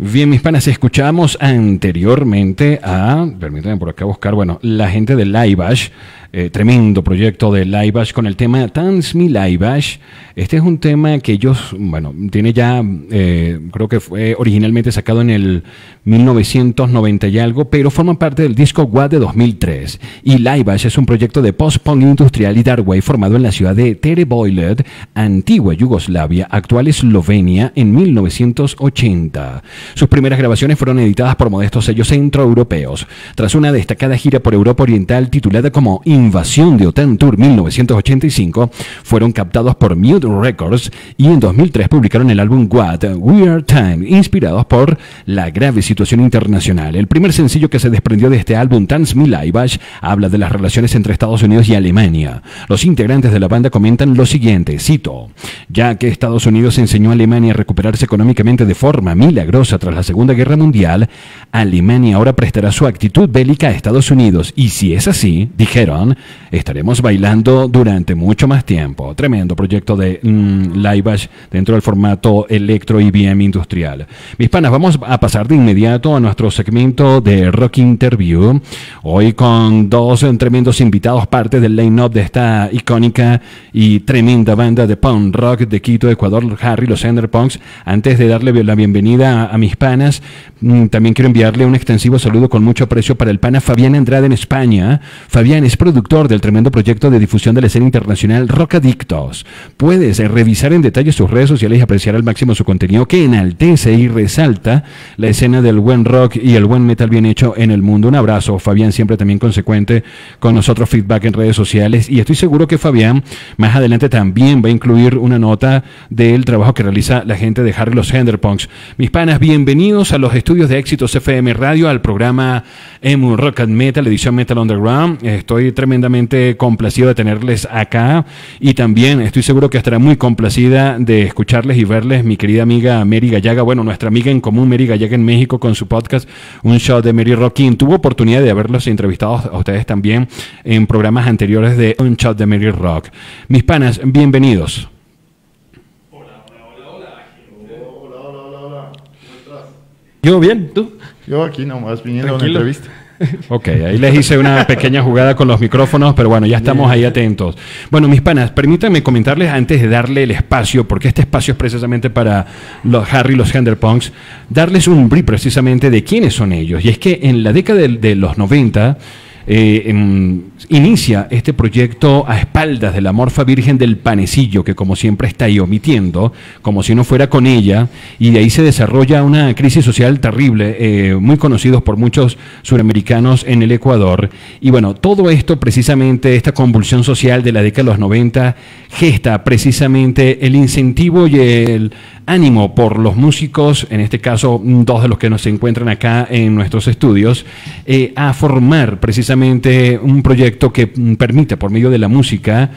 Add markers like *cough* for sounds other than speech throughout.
Bien, mis panas, escuchamos anteriormente a, permítanme por acá buscar, bueno, la gente de Laibash, eh, tremendo proyecto de Laibash con el tema Tans Mi Laibash. Este es un tema que ellos, bueno, tiene ya, eh, creo que fue originalmente sacado en el 1990 y algo, pero forma parte del disco WAD de 2003. Y Laibash es un proyecto de post-punk industrial y dark wave formado en la ciudad de Tereboiled, antigua Yugoslavia, actual Eslovenia, en 1980. Sus primeras grabaciones fueron editadas por modestos sellos centroeuropeos. Tras una destacada gira por Europa Oriental titulada como Invasión de OTAN Tour 1985, fueron captados por Mute Records y en 2003 publicaron el álbum What We Are Time, inspirados por la grave situación internacional. El primer sencillo que se desprendió de este álbum, Tans Mi Laibash, habla de las relaciones entre Estados Unidos y Alemania. Los integrantes de la banda comentan lo siguiente, cito, ya que Estados Unidos enseñó a Alemania a recuperarse económicamente de forma milagrosa tras la Segunda Guerra Mundial, Alemania ahora prestará su actitud bélica a Estados Unidos y si es así, dijeron, estaremos bailando durante mucho más tiempo. Tremendo proyecto de mm, dentro del formato electro IBM industrial. Mis panas, vamos a pasar de inmediato a nuestro segmento de Rock Interview. Hoy con dos tremendos invitados, parte del line-up de esta icónica y tremenda banda de punk rock de Quito, Ecuador, Harry, los Enderpunks. Antes de darle la bienvenida a mis panas, mm, también quiero enviarle un extensivo saludo con mucho aprecio para el pana Fabián Andrade en España. Fabián es productor del tremendo proyecto de difusión de la escena internacional Rock Adictos. Puedes eh, revisar en detalle sus redes sociales y apreciar al máximo su contenido que enaltece y resalta la escena del buen rock y el buen metal bien hecho en el mundo. Un abrazo, Fabián, siempre también consecuente con nosotros feedback en redes sociales y estoy seguro que Fabián más adelante también va a incluir una nota del trabajo que realiza la gente de Harry los Henderpunks. Mis panas, bienvenidos a los estudios de Éxitos FM Radio, al programa Emu Rock and Metal, edición Metal Underground. Estoy tremendamente complacido de tenerles acá y también estoy seguro que estará muy complacida de escucharles y verles mi querida amiga Mary Gallaga, bueno, nuestra amiga en común Mary Gallaga en México con su podcast Un Shot de Mary Rocking. Tuvo oportunidad de haberlos entrevistado a ustedes también en programas anteriores de Un Shot de Mary Rock. Mis panas, bienvenidos. Yo bien, ¿tú? Yo aquí nomás viniendo a una entrevista. *laughs* Ok, ahí les hice una pequeña jugada con los micrófonos, pero bueno, ya estamos ahí atentos. Bueno, mis panas, permítanme comentarles antes de darle el espacio, porque este espacio es precisamente para los Harry, los Henderpunks, darles un brief precisamente de quiénes son ellos. Y es que en la década de, de los 90 eh, inicia este proyecto a espaldas de la morfa virgen del panecillo, que como siempre está ahí omitiendo, como si no fuera con ella, y de ahí se desarrolla una crisis social terrible, eh, muy conocidos por muchos suramericanos en el Ecuador. Y bueno, todo esto precisamente, esta convulsión social de la década de los 90, gesta precisamente el incentivo y el ánimo por los músicos, en este caso dos de los que nos encuentran acá en nuestros estudios, eh, a formar precisamente un proyecto que permite, por medio de la música,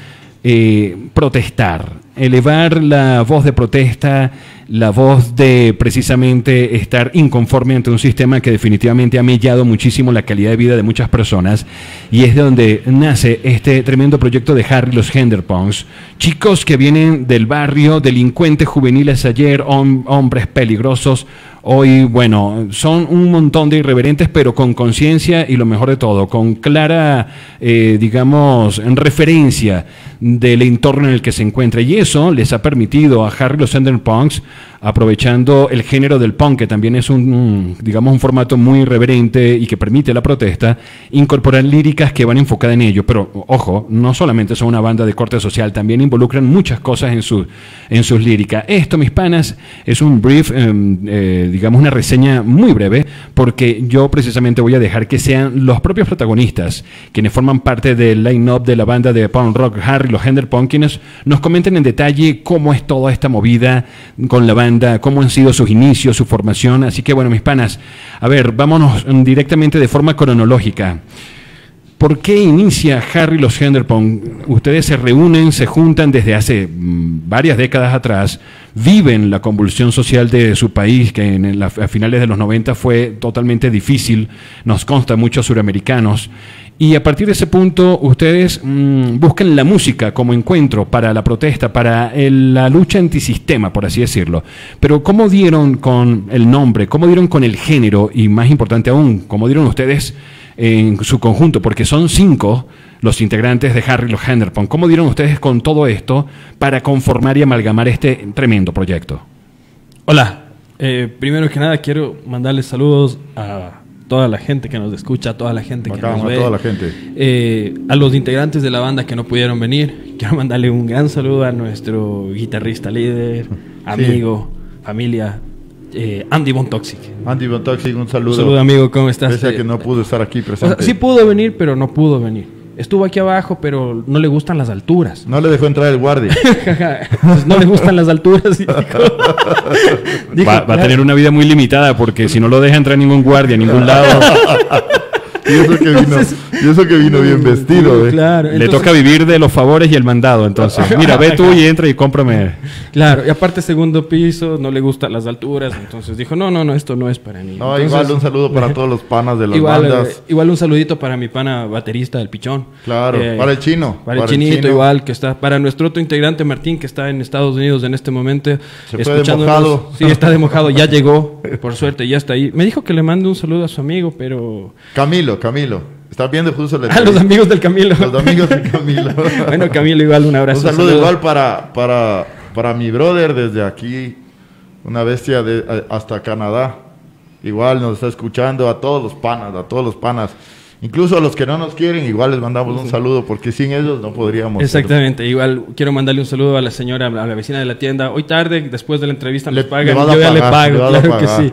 eh, protestar, elevar la voz de protesta, la voz de precisamente estar inconforme ante un sistema que definitivamente ha mellado muchísimo la calidad de vida de muchas personas y es de donde nace este tremendo proyecto de Harry los Henderpunks, chicos que vienen del barrio, delincuentes juveniles ayer, hombres peligrosos, hoy, bueno, son un montón de irreverentes, pero con conciencia y lo mejor de todo, con clara, eh, digamos, referencia del entorno en el que se encuentra. Y eso les ha permitido a Harry los Punks aprovechando el género del punk, que también es un, digamos, un formato muy irreverente y que permite la protesta, incorporar líricas que van enfocadas en ello. Pero, ojo, no solamente son una banda de corte social, también involucran muchas cosas en, su, en sus líricas. Esto, mis panas, es un brief, em, eh, digamos, una reseña muy breve, porque yo precisamente voy a dejar que sean los propios protagonistas, quienes forman parte del line-up de la banda de punk rock Harry, los Hender Punk, quienes nos comenten en detalle cómo es toda esta movida con la banda cómo han sido sus inicios, su formación. Así que bueno, mis panas, a ver, vámonos directamente de forma cronológica. ¿Por qué inicia Harry los Henderpong? Ustedes se reúnen, se juntan desde hace mm, varias décadas atrás, viven la convulsión social de su país, que en a finales de los 90 fue totalmente difícil, nos consta muchos suramericanos, Y a partir de ese punto, ustedes mm, buscan la música como encuentro para la protesta, para la lucha antisistema, por así decirlo. Pero ¿cómo dieron con el nombre? ¿Cómo dieron con el género? Y más importante aún, ¿cómo dieron ustedes en su conjunto? Porque son cinco los integrantes de Harry los Henderpon. ¿Cómo dieron ustedes con todo esto para conformar y amalgamar este tremendo proyecto? Hola, eh, primero que nada quiero mandarles saludos a toda la gente que nos escucha, a toda la gente que nos ve. A toda la gente. Eh, a los integrantes de la banda que no pudieron venir, quiero mandarle un gran saludo a nuestro guitarrista líder, *laughs* amigo, familia, eh, Andy Von Toxic. Andy Von Toxic, un saludo. Un saludo, amigo, ¿cómo estás? Pese a que no pudo estar aquí presente. sí pudo venir, pero no pudo venir estuvo aquí abajo, pero no le gustan las alturas. No le dejó entrar el guardia. *laughs* Pues no le gustan las alturas. *laughs* va, a tener una vida muy limitada porque si no lo deja entrar ningún guardia, a ningún lado. *laughs* Y eso que vino, y eso que vino bien vestido. ¿eh? Le toca vivir de los favores y el mandado, entonces. Mira, ve tú y entra y cómprame. Claro, y aparte segundo piso, no le gustan las alturas, entonces dijo, no, no, no, esto no es para mí. No, igual un saludo para *laughs* todos los panas de las igual, bandas. Eh, igual un saludito para mi pana baterista del Pichón. Claro, eh, para el chino. Para, el chinito igual, que está. Para nuestro otro integrante Martín, que está en Estados Unidos en este momento. Se fue de mojado. Sí, está de mojado, ya *laughs* llegó, por suerte, ya está ahí. Me dijo que le mande un saludo a su amigo, pero... Camilo, Camilo. Está viendo justo *laughs* A los amigos del Camilo. Los amigos del *laughs* Camilo. bueno, Camilo, igual un abrazo. Un saludo, igual para, para, para mi brother desde aquí, una bestia de, hasta Canadá. Igual nos está escuchando a todos los panas, a todos los panas. Incluso a los que no nos quieren, igual les mandamos un saludo, porque sin ellos no podríamos. Exactamente, igual quiero mandarle un saludo a la señora, a la vecina de la tienda. Hoy tarde, después de la entrevista, le, pagan. yo ya le pago, claro que sí.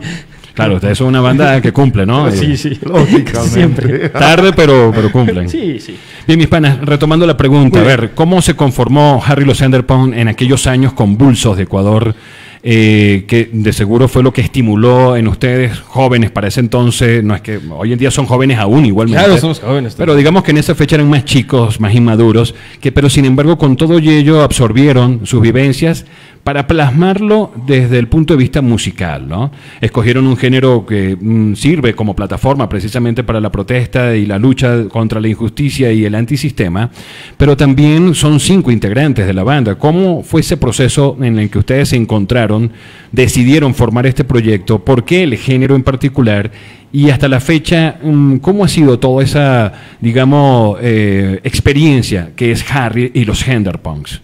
Claro, ustedes son una banda que cumple, ¿no? *laughs* Sí, sí. Lógicamente. Siempre. Tarde, pero, pero cumplen. Sí, sí. Bien, mis panas, retomando la pregunta, a ver, ¿cómo se conformó Harry Los Enderpound en aquellos años convulsos de Ecuador? Eh, que de seguro fue lo que estimuló en ustedes, jóvenes para ese entonces, no es que hoy en día son jóvenes aún igualmente. Claro, somos jóvenes. Pero digamos que en esa fecha eran más chicos, más inmaduros, que pero sin embargo con todo ello absorbieron sus vivencias para plasmarlo desde el punto de vista musical. ¿no? Escogieron un género que mm, sirve como plataforma precisamente para la protesta y la lucha contra la injusticia y el antisistema, pero también son cinco integrantes de la banda. ¿Cómo fue ese proceso en el que ustedes se encontraron, decidieron formar este proyecto? ¿Por qué el género en particular? Y hasta la fecha, mm, ¿cómo ha sido toda esa, digamos, eh, experiencia que es Harry y los Henderpunks?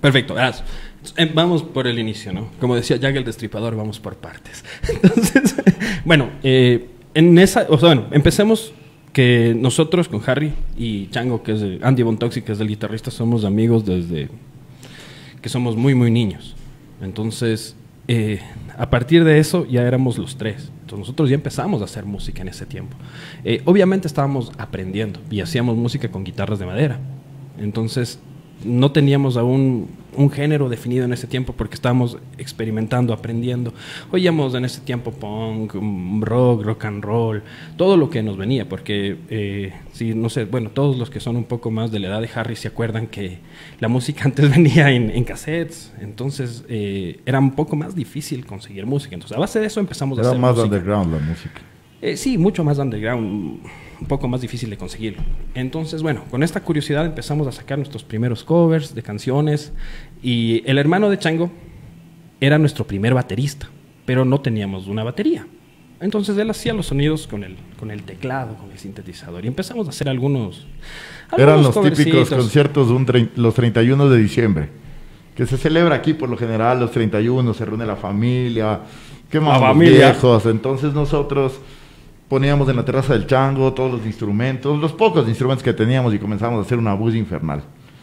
Perfecto, em, Vamos por el inicio, ¿no? Como decía Jack el Destripador, vamos por partes. *laughs* Entonces, *laughs* bueno, eh, en esa, o sea, bueno, empecemos que nosotros con Harry y Chango, que es Andy Von Toxic, que es el guitarrista, somos amigos desde que somos muy, muy niños. Entonces, eh, a partir de eso ya éramos los tres. Entonces nosotros ya empezamos a hacer música en ese tiempo. Eh, obviamente estábamos aprendiendo y hacíamos música con guitarras de madera. Entonces no teníamos aún un género definido en ese tiempo porque estábamos experimentando, aprendiendo. Oíamos en ese tiempo punk, mm, rock, rock and roll, todo lo que nos venía, porque, eh, sí, no sé, bueno, todos los que son un poco más de la edad de Harry se acuerdan que la música *laughs* antes venía en, cassettes, entonces eh, era un poco más difícil conseguir música. Entonces, a base de eso empezamos a hacer más underground la música. Eh, sí, mucho más underground un poco más difícil de conseguirlo. Entonces, bueno, con esta curiosidad empezamos a sacar nuestros primeros covers de canciones y el hermano de Chango era nuestro primer baterista, pero no teníamos una batería. Entonces él hacía los sonidos con el, con el teclado, con el sintetizador y empezamos a hacer algunos... Eran los típicos conciertos los 31 de diciembre, que se celebra aquí por lo general los 31, se reúne la familia, qué más viejos, entonces nosotros poníamos en la terraza del chango todos los instrumentos, los pocos instrumentos que teníamos y comenzamos a hacer una bulla infernal.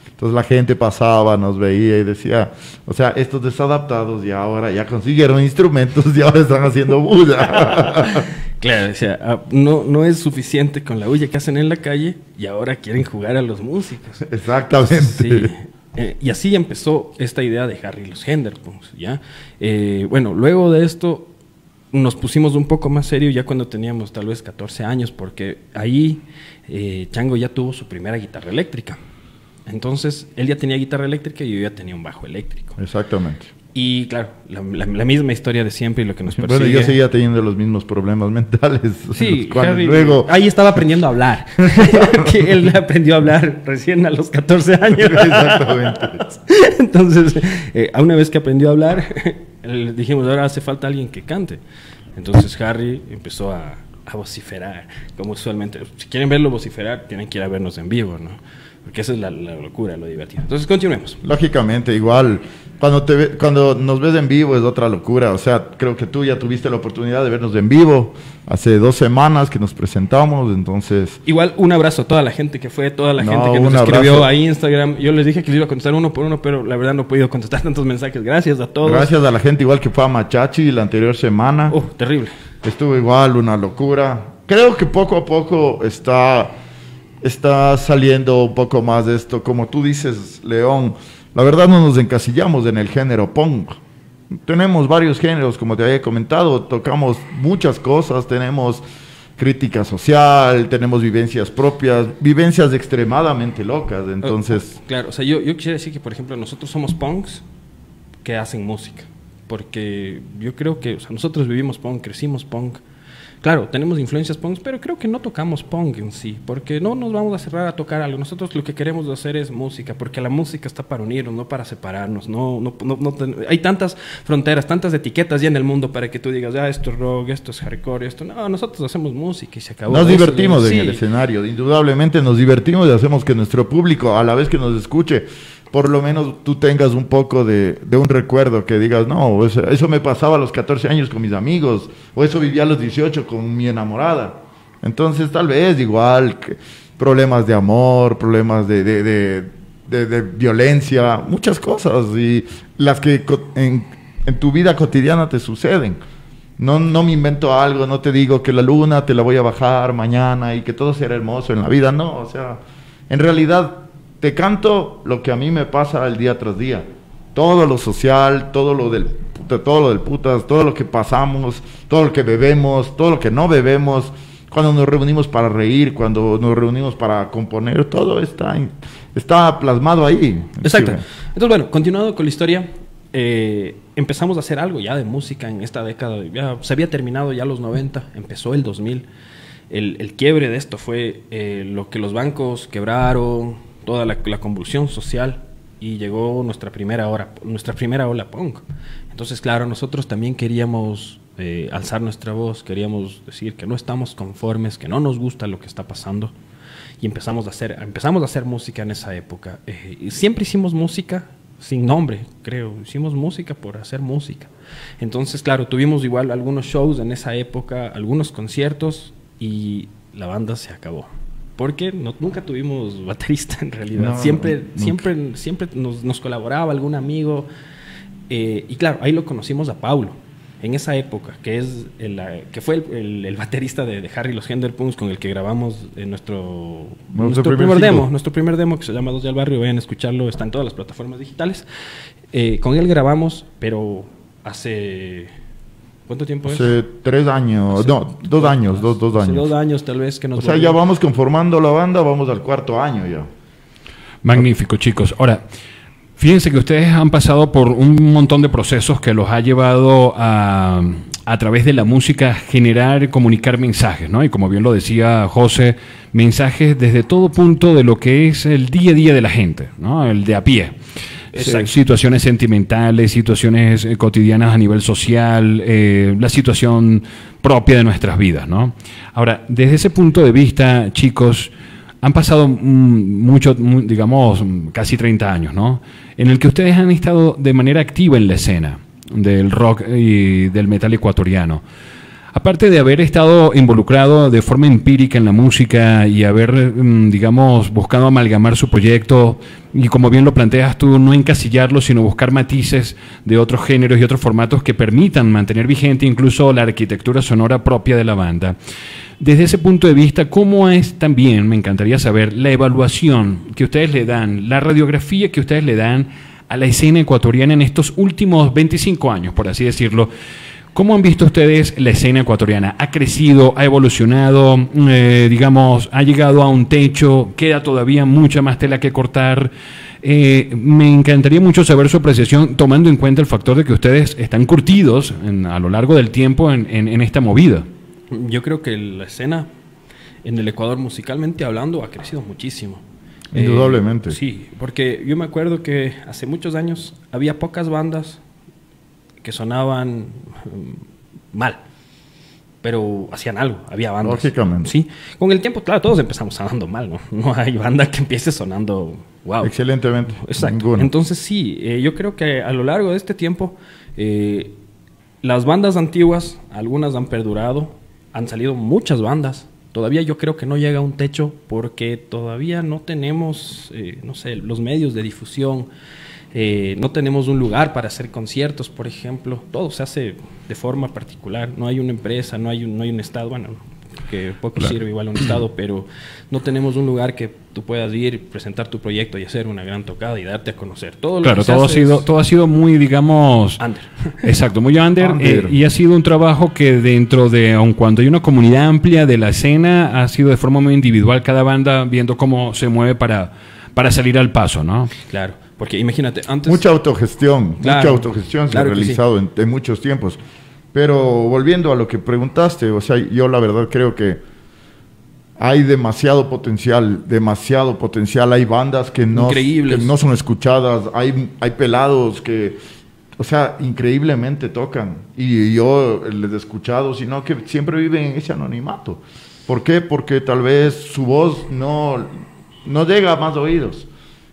Entonces la gente pasaba, nos veía y decía, o sea, estos desadaptados y ahora ya consiguieron instrumentos y ahora están haciendo bulla. *laughs* claro, o sea, ah, no, no es suficiente con la bulla que hacen en la calle y ahora quieren jugar a los músicos. Exactamente. Sí. Eh, y así empezó esta idea de Harry los Henderpons, ¿ya? Eh, bueno, luego de esto nos pusimos un poco más serio ya cuando teníamos tal vez 14 años, porque ahí eh, Chango ya tuvo su primera guitarra eléctrica. Entonces, él ya tenía guitarra eléctrica y yo ya tenía un bajo eléctrico. Exactamente. Y claro, la, misma historia de siempre y lo que nos persigue. Bueno, yo seguía teniendo los mismos problemas mentales. *laughs* Sí, luego... ahí estaba aprendiendo a hablar. *laughs* *laughs* que él aprendió a hablar recién a los 14 años. Exactamente. Entonces, eh, una vez que aprendió a hablar, le dijimos, ahora hace falta alguien que cante. Entonces Harry empezó a, a vociferar, como usualmente. Si quieren verlo vociferar, tienen que ir a vernos en vivo, ¿no? Porque esa es la, locura, lo divertido. Entonces, continuemos. Lógicamente, igual, cuando, te cuando nos ves en vivo es otra locura. O sea, creo que tú ya tuviste la oportunidad de vernos en vivo hace dos semanas que nos presentamos, entonces... Igual, un abrazo a toda la gente que fue, toda la gente que nos escribió a Instagram. Yo les dije que les iba a contestar uno por uno, pero la verdad no he podido contestar *laughs* tantos mensajes. Gracias a todos. Gracias a la gente, igual que fue a Machachi la anterior semana. Oh, terrible. Estuvo igual, una locura. Creo que poco a poco está está saliendo un poco más de esto. Como tú dices, León, la verdad no nos encasillamos en el género punk. Tenemos varios géneros, como te había comentado, tocamos muchas cosas, tenemos crítica social, tenemos vivencias propias, vivencias extremadamente locas, entonces... Claro, o sea, yo, yo quisiera decir que, por ejemplo, nosotros somos punks que hacen música, porque yo creo que, o sea, nosotros vivimos punk, crecimos punk, Claro, tenemos influencias punk, pero creo que no tocamos punk en sí, porque no nos vamos a cerrar a tocar algo. Nosotros lo que queremos hacer es música, porque la música está para unirnos, no para separarnos. No, no, no, hay tantas fronteras, tantas etiquetas ya en el mundo para que tú digas, ah, esto es rock, esto es hardcore, esto. No, nosotros hacemos música y se acabó. Nos divertimos en el escenario, indudablemente nos divertimos y hacemos que nuestro público, a la vez que nos escuche, por lo menos tú tengas un poco de, un recuerdo, que digas, no, eso, me pasaba a los 14 años con mis amigos, o eso vivía a los 18 con mi enamorada. Entonces tal vez igual, que problemas de amor, problemas de, de, violencia, muchas cosas, y las que en, en, tu vida cotidiana te suceden. No, no me invento algo, no te digo que la luna te la voy a bajar mañana y que todo será hermoso en la vida, no, o sea, en realidad te canto lo que a mí me pasa el día tras día. Todo lo social, todo lo del todo lo del putas, todo lo que pasamos, todo lo que bebemos, todo lo que no bebemos, cuando nos reunimos para reír, cuando nos reunimos para componer, todo está, está plasmado ahí. Exacto. Entonces, bueno, continuando con la historia, eh, empezamos a hacer algo ya de música en esta década. Ya se había terminado ya los 90, empezó el 2000. El, el quiebre de esto fue eh, lo que los bancos quebraron, toda la, convulsión social y llegó nuestra primera hora, nuestra primera ola punk. Entonces, claro, nosotros también queríamos eh, alzar nuestra voz, queríamos decir que no estamos conformes, que no nos gusta lo que está pasando y empezamos a hacer, empezamos a hacer música en esa época. Eh, y siempre hicimos música sin nombre, creo, hicimos música por hacer música. Entonces, claro, tuvimos igual algunos shows en esa época, algunos conciertos y la banda se acabó porque nunca tuvimos baterista en realidad. siempre, siempre, siempre nos, colaboraba algún amigo. Eh, y claro, ahí lo conocimos a Paulo, en esa época, que, es el, que fue el, baterista de, Harry los Henderpunks con el que grabamos nuestro, nuestro, primer, demo, nuestro primer demo que se llama Dos del Barrio, vayan a escucharlo, está en todas las plataformas digitales. Eh, con él grabamos, pero hace ¿Cuánto tiempo es? Hace tres años, no, dos años, dos, dos años. dos años tal vez que nos... O sea, ya vamos conformando la banda, vamos al cuarto año ya. Magnífico, chicos. Ahora, fíjense que ustedes han pasado por un montón de procesos que los ha llevado a, a través de la música, generar, comunicar mensajes, ¿no? Y como bien lo decía José, mensajes desde todo punto de lo que es el día a día de la gente, ¿no? El de a pie situaciones sentimentales, situaciones eh, cotidianas a nivel social, eh, la situación propia de nuestras vidas, ¿no? Ahora, desde ese punto de vista, chicos, han pasado mucho, digamos, casi 30 años, ¿no? En el que ustedes han estado de manera activa en la escena del rock y del metal ecuatoriano. Aparte de haber estado involucrado de forma empírica en la música y haber, mm, digamos, buscado amalgamar su proyecto y como bien lo planteas tú, no encasillarlo, sino buscar matices de otros géneros y otros formatos que permitan mantener vigente incluso la arquitectura sonora propia de la banda. Desde ese punto de vista, ¿cómo es también, me encantaría saber, la evaluación que ustedes le dan, la radiografía que ustedes le dan a la escena ecuatoriana en estos últimos 25 años, por así decirlo? ¿Cómo han visto ustedes la escena ecuatoriana? ¿Ha crecido? ¿Ha evolucionado? Eh, digamos, ¿ha llegado a un techo? ¿Queda todavía mucha más tela que cortar? Eh, me encantaría mucho saber su apreciación, tomando en cuenta el factor de que ustedes están curtidos a lo largo del tiempo en, esta movida. Yo creo que la escena en el Ecuador, musicalmente hablando, ha crecido muchísimo. Indudablemente. Eh, sí, porque yo me acuerdo que hace muchos años había pocas bandas que sonaban mm, mal pero hacían algo, había bandas. Lógicamente. Sí, con el tiempo, claro, todos empezamos sonando mal, ¿no? *laughs* No hay banda que empiece sonando wow. Excelentemente. Exacto. Entonces sí, eh, yo creo que a lo largo de este tiempo, eh, las bandas antiguas, algunas han perdurado, han salido muchas bandas. Todavía yo creo que no llega a un techo porque todavía no tenemos, eh, no sé, los medios de difusión. Eh, no tenemos un lugar para hacer conciertos, por ejemplo. Todo se hace de forma particular. No hay una empresa, no hay un, no hay un Estado. Bueno, que poco sirve igual un Estado, pero no tenemos un lugar que tú puedas ir, presentar tu proyecto y hacer una gran tocada y darte a conocer. Todo claro, todo, ha sido, todo ha sido muy, digamos... Under. *laughs* Exacto, muy under. Eh, y ha sido un trabajo que dentro de, aun cuando hay una comunidad amplia de la escena, ha sido de forma muy individual cada banda viendo cómo se mueve para, para salir al paso, ¿no? Claro. Porque imagínate, antes... Mucha autogestión, mucha autogestión se ha realizado en, muchos tiempos. Pero volviendo a lo que preguntaste, o sea, yo la verdad creo que hay demasiado potencial, demasiado potencial. Hay bandas que no, que no son escuchadas, hay, hay pelados que, o sea, increíblemente tocan. Y yo les he escuchado, sino que siempre viven en ese anonimato. ¿Por qué? Porque tal vez su voz no, no llega a más oídos.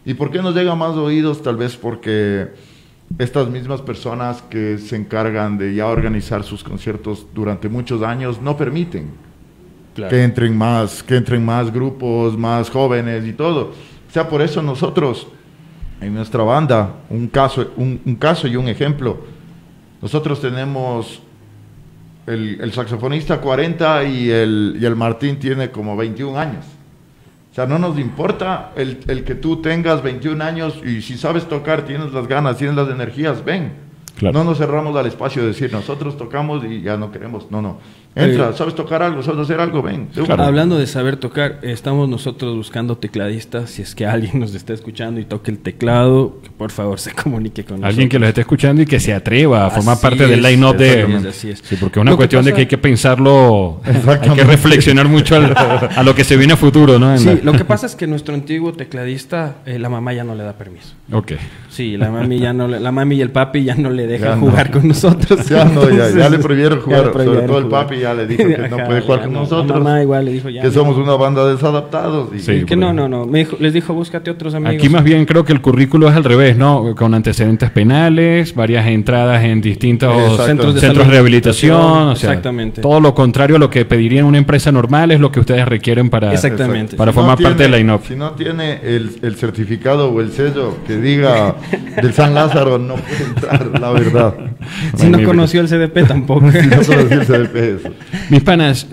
¿Y por qué nos llega más oídos? Tal vez porque estas mismas personas que se encargan de ya organizar sus conciertos durante muchos años no permiten que entren más, que entren más grupos, más jóvenes y todo. O sea, por eso nosotros en nuestra banda, un caso, un, caso y un ejemplo, nosotros tenemos el, saxofonista 40 y el, y el Martín tiene como 21 años. O sea, no nos importa el, el, que tú tengas 21 años y si sabes tocar, tienes las ganas, tienes las energías, ven. No nos cerramos al espacio de decir nosotros tocamos y ya no queremos. No, no. Entra, ¿sabes tocar algo? ¿Sabes hacer algo? Ven. Hablando de saber tocar, estamos nosotros buscando tecladistas. Si es que alguien nos está escuchando y toque el teclado, que por favor se *laughs* comunique con nosotros. Alguien que los esté escuchando y que se atreva a formar parte del line-up de. Sí, porque es una cuestión de que hay que pensarlo, hay que reflexionar mucho *laughs* a lo que se viene a futuro, ¿no? sí, lo que pasa es que nuestro antiguo tecladista, eh, la mamá ya no le da permiso. Ok. Sí, la mami, ya no la mami y el papi ya no le dejan jugar con nosotros. *laughs* Ya no, ya, le prohibieron jugar, sobre todo el papi ya le dijo *laughs* que no puede jugar con nosotros. Mamá igual le dijo ya. Que somos una banda de desadaptados. Y sí, que no, no, no. les dijo, búscate otros amigos. Aquí más bien creo que el currículo es al revés, ¿no? Con antecedentes penales, varias entradas en distintos centros de, rehabilitación. Exactamente. Todo lo contrario a lo que pediría una empresa normal es lo que ustedes requieren para, Exactamente. para formar parte de la INOP. Si no tiene el, el certificado o el sello que diga del San Lázaro, no puede entrar, la verdad. *laughs* *laughs* Si no conoció el CDP tampoco. si no conoció el CDP, eso. Mis panas,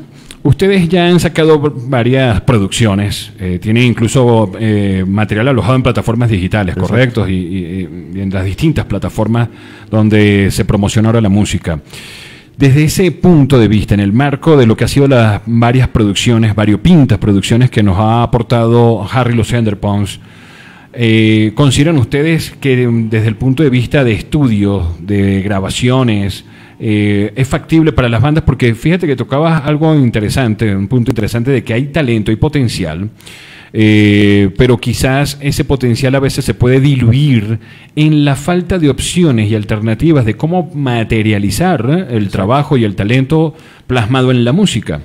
ustedes ya han sacado varias producciones, eh, tienen incluso eh, material alojado en plataformas digitales, ¿correcto? Y, en las distintas plataformas donde se promociona ahora la música. Desde ese punto de vista, en el marco de lo que ha sido las varias producciones, variopintas producciones que nos ha aportado Harry Los Enderpons, eh, ¿consideran ustedes que desde el punto de vista de estudio, de grabaciones, eh, es factible para las bandas porque fíjate que tocabas algo interesante, un punto interesante de que hay talento, y potencial, eh, pero quizás ese potencial a veces se puede diluir en la falta de opciones y alternativas de cómo materializar el trabajo y el talento plasmado en la música.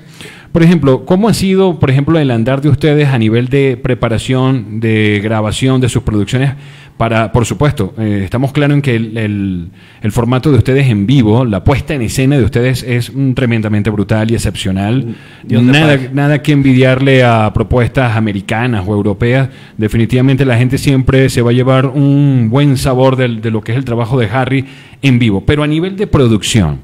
Por ejemplo, ¿cómo ha sido, por ejemplo, el andar de ustedes a nivel de preparación, de grabación de sus producciones? Para, por supuesto, eh, estamos claros en que el, formato de ustedes en vivo, la puesta en escena de ustedes es tremendamente brutal y excepcional. nada, nada que envidiarle a propuestas americanas o europeas. Definitivamente la gente siempre se va a llevar un buen sabor de lo que es el trabajo de Harry en vivo. Pero a nivel de producción,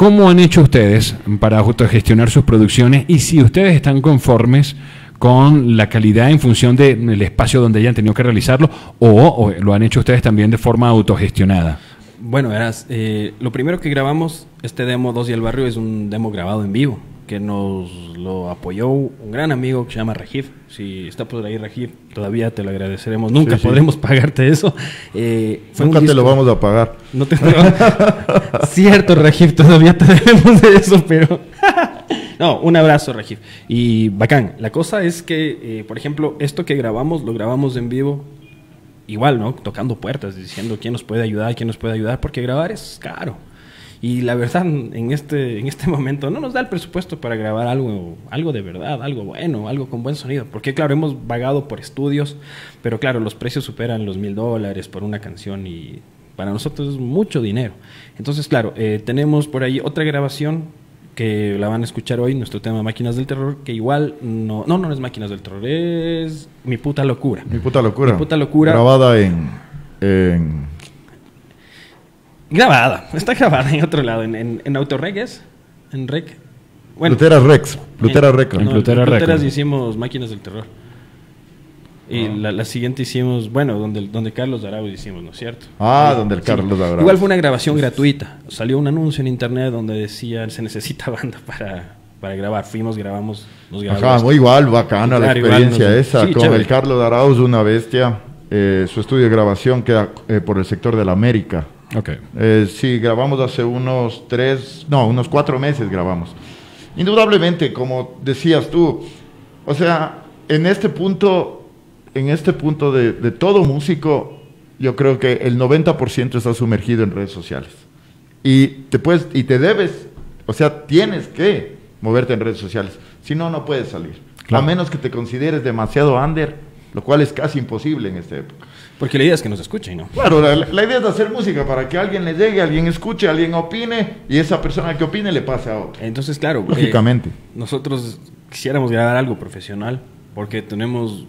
¿Cómo han hecho ustedes para autogestionar sus producciones y si ustedes están conformes con la calidad en función del espacio donde hayan tenido que realizarlo o, lo han hecho ustedes también de forma autogestionada? Bueno, verás, eh, lo primero que grabamos, este demo 2 y el barrio, es un demo grabado en vivo que nos lo apoyó un gran amigo que se llama Rajiv. Si está por ahí Rajiv, todavía te lo agradeceremos. Nunca podremos pagarte eso. Eh, Nunca te lo vamos a pagar. No te *laughs* Cierto, Rajiv, todavía te debemos de eso, pero... no, un abrazo, Rajiv. Y bacán. La cosa es que, eh, por ejemplo, esto que grabamos, lo grabamos en vivo igual, ¿no? Tocando puertas, diciendo quién nos puede ayudar, quién nos puede ayudar, porque grabar es caro. Y la verdad, en este, en este momento no nos da el presupuesto para grabar algo, algo de verdad, algo bueno, algo con buen sonido. Porque claro, hemos vagado por estudios, pero claro, los precios superan los mil dólares por una canción y para nosotros es mucho dinero. Entonces, claro, eh, tenemos por ahí otra grabación que la van a escuchar hoy, nuestro tema Máquinas del Terror, que igual no, no, no es Máquinas del Terror, es Mi Puta Locura. Mi Puta Locura. Mi Puta Locura. Grabada en, en Grabada, está grabada en otro lado, en, en, en Autoregues, en Rec. Bueno, Pluteras Rex, Pluteras Rex. En Pluteras hicimos Máquinas del Terror. Y ah. la, la, siguiente hicimos, bueno, donde, donde Carlos Arauz hicimos, ¿no es cierto? Ah, donde el Carlos Arauz. Igual fue una grabación gratuita. Salió un anuncio en internet donde decía, se necesita *laughs* banda para, para grabar. Fuimos, grabamos, nos grabamos. Ajá, muy igual, bacana la experiencia esa. con el Carlos Arauz, una bestia. Eh, su estudio de grabación queda eh, por el sector de la América. Okay. Eh, sí, grabamos hace unos tres, no, unos cuatro meses grabamos. Indudablemente, como decías tú, o sea, en este punto, en este punto de, todo músico, yo creo que el 90% está sumergido en redes sociales. Y te puedes, y te debes, o sea, tienes que moverte en redes sociales. Si no, no puedes salir. A menos que te consideres demasiado under, lo cual es casi imposible en esta época. Porque la idea es que nos escuchen, ¿no? Claro, la, idea es hacer música para que alguien le llegue, alguien escuche, alguien opine y esa persona que opine le pase a otro. Entonces, claro, lógicamente. nosotros quisiéramos grabar algo profesional porque tenemos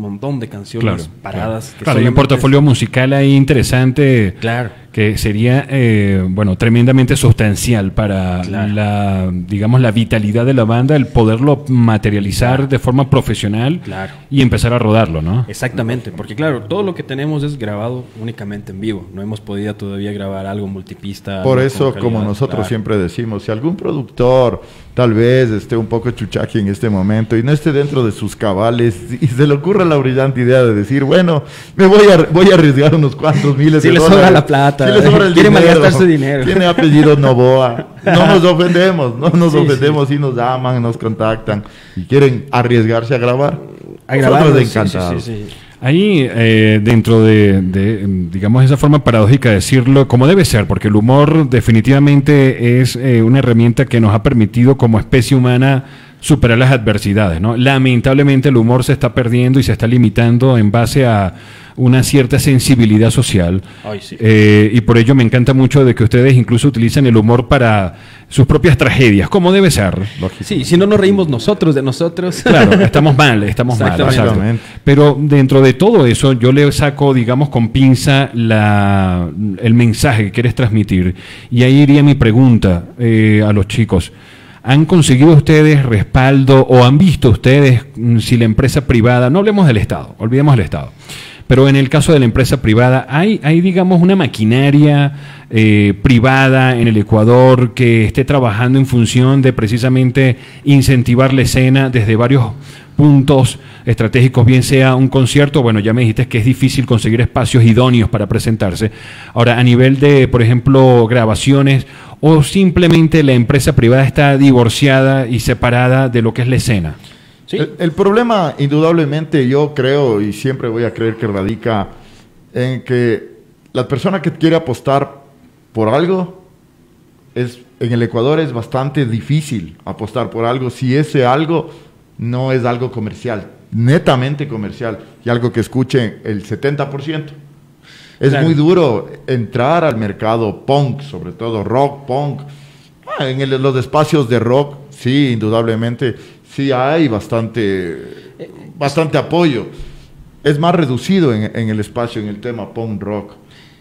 montón de canciones paradas. Claro, hay un portafolio musical ahí interesante. Claro. Que sería, eh, bueno, tremendamente sustancial para la, digamos, la vitalidad de la banda, el poderlo materializar de forma profesional y empezar a rodarlo, ¿no? Exactamente, porque claro, todo lo que tenemos es grabado únicamente en vivo. No hemos podido todavía grabar algo multipista. Por eso, como nosotros siempre decimos, si algún productor tal vez esté un poco chuchaqui en este momento y no esté dentro de sus cabales y se le ocurra la brillante idea de decir, bueno, me voy a, voy a arriesgar unos cuantos miles si de le sobra la plata. Si le sobra el quiere dinero. su dinero. Tiene apellido Novoa. No nos *laughs* ofendemos, no nos ofendemos si nos llaman, nos contactan y quieren arriesgarse a grabar. A grabar. Ahí, eh, dentro de, digamos, esa forma paradójica de decirlo, como debe ser, porque el humor definitivamente es eh, una herramienta que nos ha permitido como especie humana superar las adversidades. ¿no? Lamentablemente el humor se está perdiendo y se está limitando en base a una cierta sensibilidad social. Eh, y por ello me encanta mucho de que ustedes incluso utilizan el humor para sus propias tragedias, como debe ser. Sí, si no nos reímos nosotros de nosotros. Claro, estamos mal, estamos mal. Pero dentro de todo eso, yo le saco, digamos, con pinza la, el mensaje que quieres transmitir. Y ahí iría mi pregunta eh, a los chicos. ¿Han conseguido ustedes respaldo o han visto ustedes mm, si la empresa privada, no hablemos del Estado, olvidemos el Estado, pero en el caso de la empresa privada, ¿hay, hay digamos, una maquinaria eh, privada en el Ecuador que esté trabajando en función de precisamente incentivar la escena desde varios puntos estratégicos, bien sea un concierto, bueno, ya me dijiste que es difícil conseguir espacios idóneos para presentarse. Ahora, a nivel de, por ejemplo, grabaciones, o simplemente la empresa privada está divorciada y separada de lo que es la escena. ¿Sí? El, problema, indudablemente, yo creo y siempre voy a creer que radica en que la persona que quiere apostar por algo, es, en el Ecuador es bastante difícil apostar por algo si ese algo no es algo comercial, netamente comercial, y algo que escuche el 70%. Es muy duro entrar al mercado punk, sobre todo rock, punk. Ah, en los espacios de rock, sí, indudablemente, sí hay bastante, bastante apoyo. Es más reducido en, el espacio, en el tema punk rock.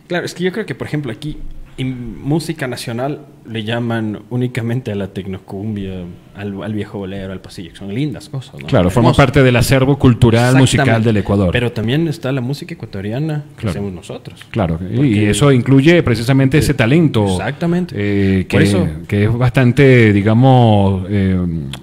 Claro, es que yo creo que, por ejemplo, aquí Y música nacional le llaman únicamente a la tecnocumbia, al, viejo bolero, al pasillo, son lindas cosas. ¿no? Claro, forma parte del acervo cultural musical del Ecuador. Pero también está la música ecuatoriana que hacemos nosotros. Claro, y eso incluye precisamente ese talento. Exactamente. Eh, que, eso, que es bastante, digamos, eh,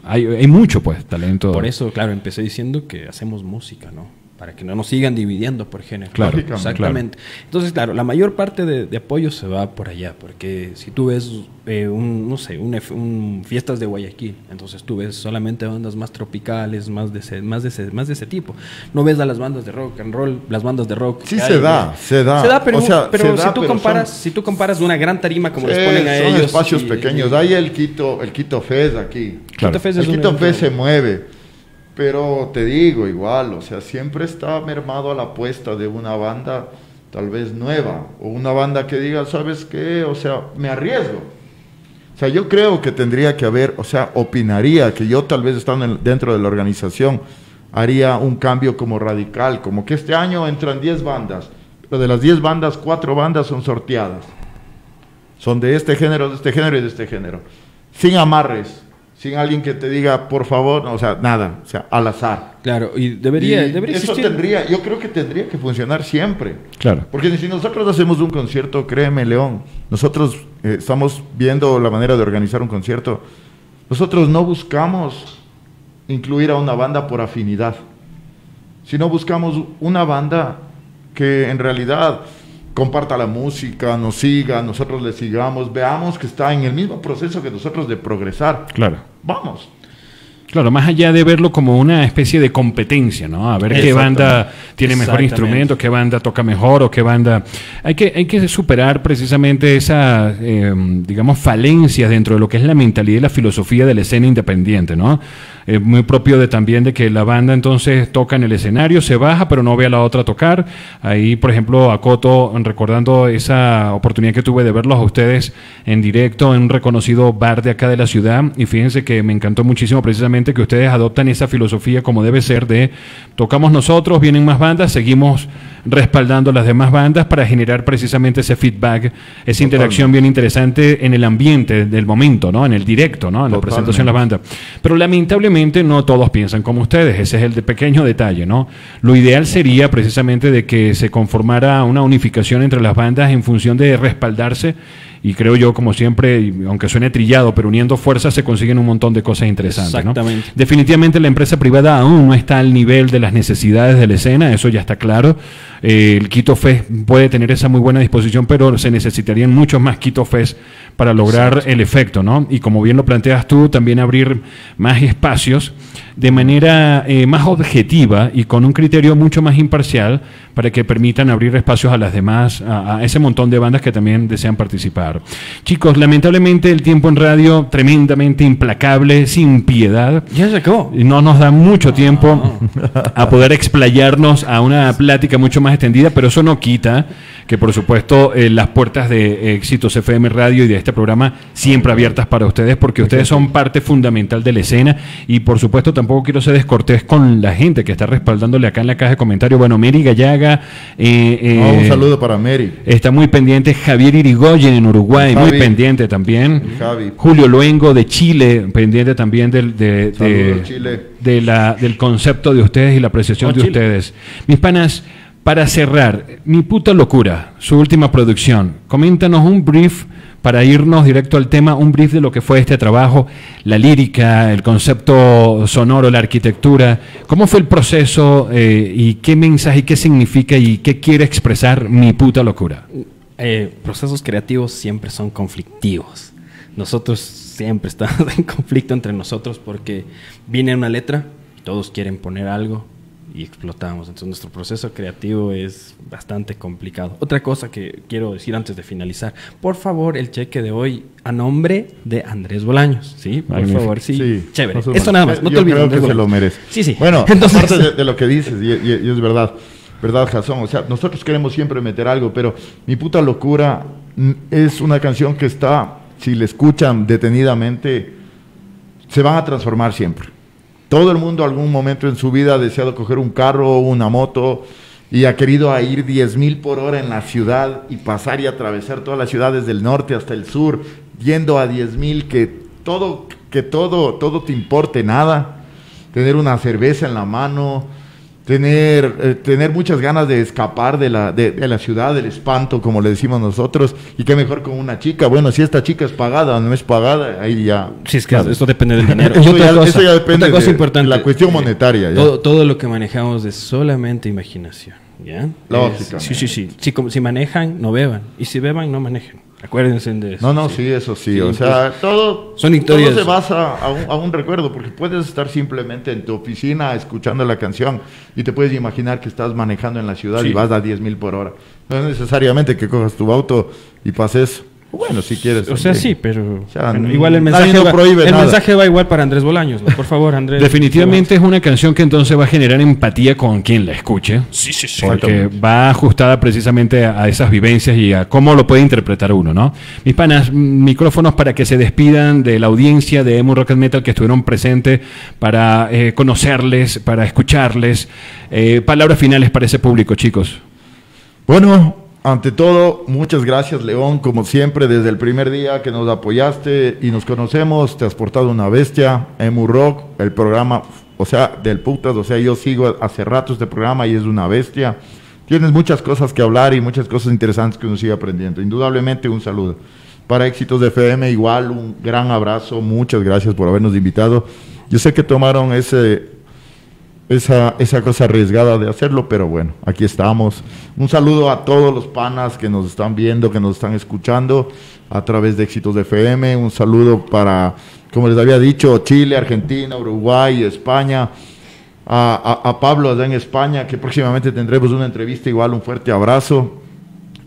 hay, hay mucho pues talento. Por eso, claro, empecé diciendo que hacemos música, ¿no? Para que no nos sigan dividiendo por género. Claro, exactamente. Entonces, claro, la mayor parte de, apoyo se va por allá, porque si tú ves eh, un, no sé, un, fiestas de Guayaquil, entonces tú ves solamente bandas más tropicales, más de ese, más de ese, más de ese tipo. No ves a las bandas de rock and roll, las bandas de rock. Sí se da, se da. Se da, pero, si tú comparas, si tú comparas una gran tarima como les ponen a ellos. Son espacios pequeños. Hay el Quito, el Quito Fest aquí. Claro. el Quito Fest se mueve pero te digo, igual, o sea, siempre está mermado a la apuesta de una banda tal vez nueva, o una banda que diga, ¿sabes qué? O sea, me arriesgo. O sea, yo creo que tendría que haber, o sea, opinaría que yo tal vez estando dentro de la organización, haría un cambio como radical, como que este año entran 10 bandas, pero de las 10 bandas, 4 bandas son sorteadas. Son de este género, de este género y de este género. Sin amarres sin alguien que te diga, por favor, o sea, nada, o sea, al azar. Claro, y debería, debería Eso tendría, yo creo que tendría que funcionar siempre. Claro. Porque si nosotros hacemos un concierto, créeme, León, nosotros eh, estamos viendo la manera de organizar un concierto, nosotros no buscamos incluir a una banda por afinidad, sino buscamos una banda que en realidad comparta la música, nos siga, nosotros le sigamos, veamos que está en el mismo proceso que nosotros de progresar. Claro. Vamos. Claro, más allá de verlo como una especie de competencia, ¿no? A ver qué banda tiene mejor instrumento, qué banda toca mejor o qué banda... Hay que, hay que superar precisamente esa, eh, digamos, falencia dentro de lo que es la mentalidad y la filosofía de la escena independiente, ¿no? Eh, muy propio de también de que la banda entonces toca en el escenario, se baja, pero no ve a la otra tocar. Ahí, por ejemplo, a Coto, recordando esa oportunidad que tuve de verlos a ustedes en directo en un reconocido bar de acá de la ciudad, y fíjense que me encantó muchísimo precisamente que ustedes adoptan esa filosofía como debe ser de tocamos nosotros, vienen más bandas, seguimos respaldando las demás bandas para generar precisamente ese feedback, esa interacción bien interesante en el ambiente del momento, ¿no? En el directo, ¿no? En la presentación de la banda. Pero lamentablemente no todos piensan como ustedes, ese es el pequeño detalle, ¿no? Lo ideal sería precisamente de que se conformara una unificación entre las bandas en función de respaldarse y creo yo, como siempre, aunque suene trillado, pero uniendo fuerzas se consiguen un montón de cosas interesantes. Exactamente. Definitivamente la empresa privada aún no está al nivel de las necesidades de la escena, eso ya está claro. Eh, el Quito Fest puede tener esa muy buena disposición, pero se necesitarían muchos más Quito Fest para lograr el efecto, ¿no? Y como bien lo planteas tú, también abrir más espacios de manera eh, más objetiva y con un criterio mucho más imparcial para que permitan abrir espacios a las demás, a, ese montón de bandas que también desean participar. Chicos, lamentablemente el tiempo en radio tremendamente implacable, sin piedad. Ya se acabó. No nos da mucho tiempo a poder explayarnos a una plática mucho más extendida, pero eso no quita que por supuesto eh, las puertas de Éxitos FM Radio y de este programa siempre abiertas para ustedes porque ustedes son parte fundamental de la escena y por supuesto tampoco quiero ser descortés con la gente que está respaldándole acá en la caja de comentarios. Bueno, Mary Gallaga. Eh, eh, un saludo para Mary. Está muy pendiente. Javier Irigoyen en Uruguay, muy pendiente también. Julio Luengo de Chile, pendiente también del, de, de, la, del concepto de ustedes y la apreciación oh, de ustedes. Mis panas. Para cerrar, Mi puta locura, su última producción. Coméntanos un brief para irnos directo al tema, un brief de lo que fue este trabajo, la lírica, el concepto sonoro, la arquitectura. ¿Cómo fue el proceso eh, y qué mensaje, y qué significa y qué quiere expresar Mi puta locura? Eh, procesos creativos siempre son conflictivos. Nosotros siempre *laughs* estamos en conflicto entre nosotros porque viene una letra, todos quieren poner algo, y explotamos. Entonces nuestro proceso creativo es bastante complicado. Otra cosa que quiero decir antes de finalizar, por favor el cheque de hoy a nombre de Andrés Bolaños, ¿sí? Por favor, sí. Chévere. Eso nada más, no te olvides. Creo que se lo merece. Sí, sí. Bueno, *laughs* aparte de, lo que dices, y, es verdad, verdad, Jason, o sea, nosotros queremos siempre meter algo, pero mi puta locura es una canción que está, si le escuchan detenidamente, se van a transformar siempre. Todo el mundo algún momento en su vida ha deseado coger un carro o una moto y ha querido ir 10 mil por hora en la ciudad y pasar y atravesar todas las ciudades del norte hasta el sur, yendo a 10 mil, que todo, que todo, todo te importe nada, tener una cerveza en la mano, tener, eh, tener muchas ganas de escapar de la, de, la ciudad, del espanto, como le decimos nosotros, y qué mejor con una chica. Bueno, si esta chica es pagada o no es pagada, ahí ya... Sí, es que esto depende del dinero. *laughs* eso, ya, depende de, la cuestión monetaria. Todo, todo, lo que manejamos es solamente imaginación. ¿Ya? Lógico. Sí, sí, sí. Si, si manejan, no beban. Y si beban, no manejen. Acuérdense de eso. No, no, sí, eso sí. o sea, todo, son historias. todo se basa a un, a un, recuerdo, porque puedes estar simplemente en tu oficina escuchando la canción y te puedes imaginar que estás manejando en la ciudad y vas a 10 mil por hora. No es necesariamente que cojas tu auto y pases bueno, si quieres. O sea, sí, pero igual el mensaje, va, el mensaje va igual para Andrés Bolaños. Por favor, Andrés. Definitivamente es una canción que entonces va a generar empatía con quien la escuche. Sí, sí, sí. Porque va ajustada precisamente a esas vivencias y a cómo lo puede interpretar uno, ¿no? Mis panas, micrófonos para que se despidan de la audiencia de Emo Rock and Metal que estuvieron presentes para eh, conocerles, para escucharles. Eh, palabras finales para ese público, chicos. Bueno, ante todo, muchas gracias León, como siempre, desde el primer día que nos apoyaste y nos conocemos, te has portado una bestia, Emu Rock, el programa, o sea, del putas, o sea, yo sigo hace rato este programa y es una bestia. Tienes muchas cosas que hablar y muchas cosas interesantes que uno sigue aprendiendo. Indudablemente un saludo. Para Éxitos de FM igual, un gran abrazo, muchas gracias por habernos invitado. Yo sé que tomaron ese esa, esa cosa arriesgada de hacerlo, pero bueno, aquí estamos. Un saludo a todos los panas que nos están viendo, que nos están escuchando a través de Éxitos de FM. Un saludo para, como les había dicho, Chile, Argentina, Uruguay, España. A, a, a Pablo allá en España, que próximamente tendremos una entrevista, igual un fuerte abrazo.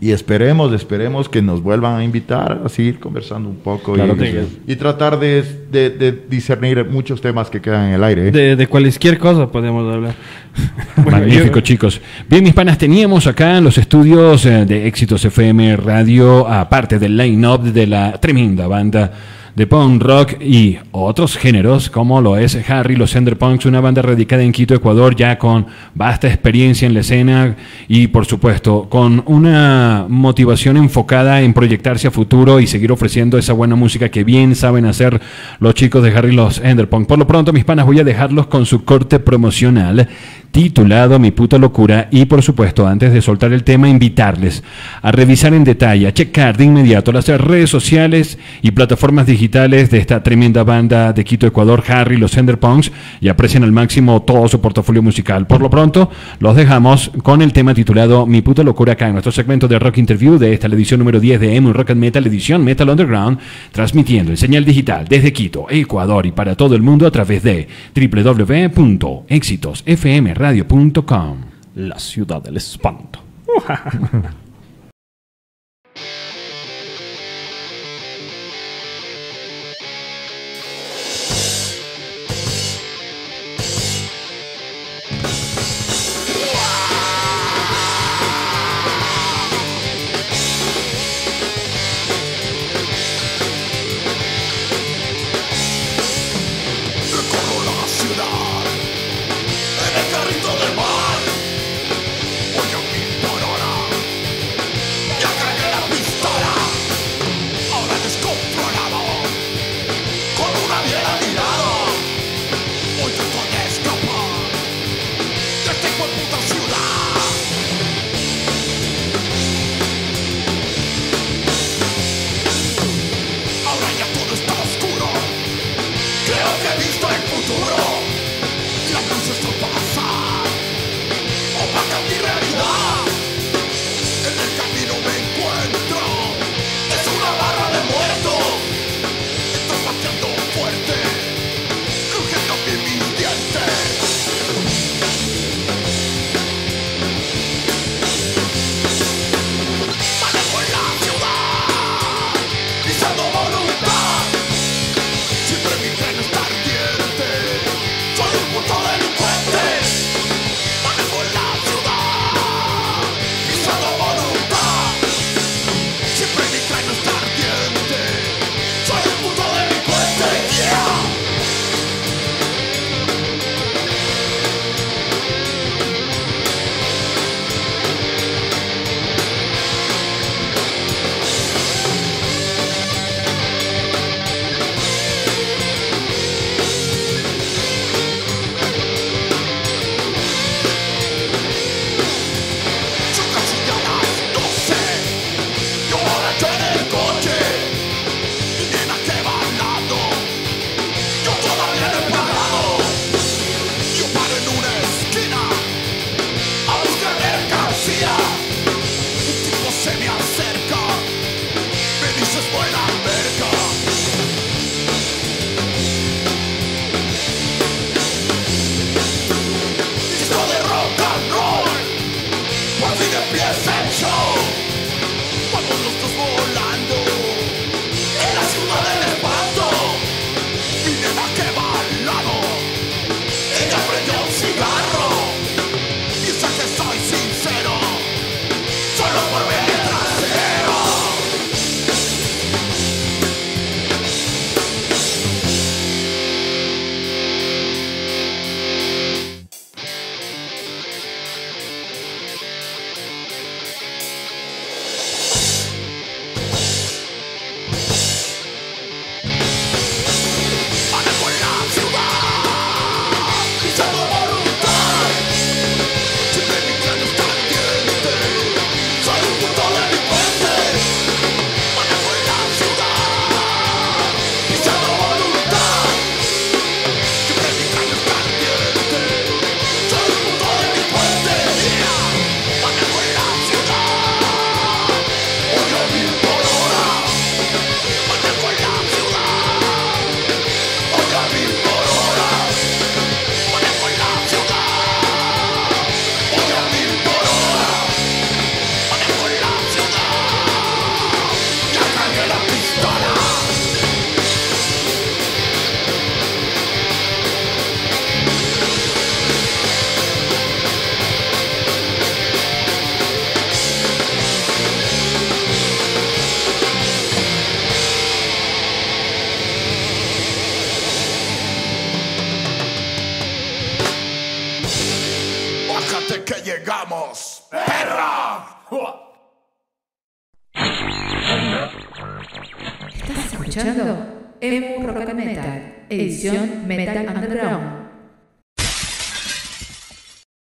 Y esperemos, esperemos que nos vuelvan a invitar a seguir conversando un poco y, tratar de, discernir muchos temas que quedan en el aire. ¿eh? De, cualquier cosa podemos hablar. *laughs* Magnífico, chicos. Bien, mis panas, teníamos acá en los estudios eh, de Éxitos FM Radio, aparte del line-up de la tremenda banda de punk rock y otros géneros, como lo es Harry, los Punks, una banda radicada en Quito, Ecuador, ya con vasta experiencia en la escena y, por supuesto, con una motivación enfocada en proyectarse a futuro y seguir ofreciendo esa buena música que bien saben hacer los chicos de Harry, los Punk. Por lo pronto, mis panas, voy a dejarlos con su corte promocional titulado Mi puta locura y por supuesto antes de soltar el tema invitarles a revisar en detalle, a checar de inmediato las redes sociales y plataformas digitales de esta tremenda banda de Quito, Ecuador, Harry, los Punks y aprecien al máximo todo su portafolio musical. Por lo pronto, los dejamos con el tema titulado Mi puta locura acá en nuestro segmento de Rock Interview de esta la edición número 10 de Emo Rock and Metal, edición Metal Underground, transmitiendo en señal digital desde Quito, Ecuador y para todo el mundo a través de www.exitosfm radio.com. La ciudad del espanto. *laughs*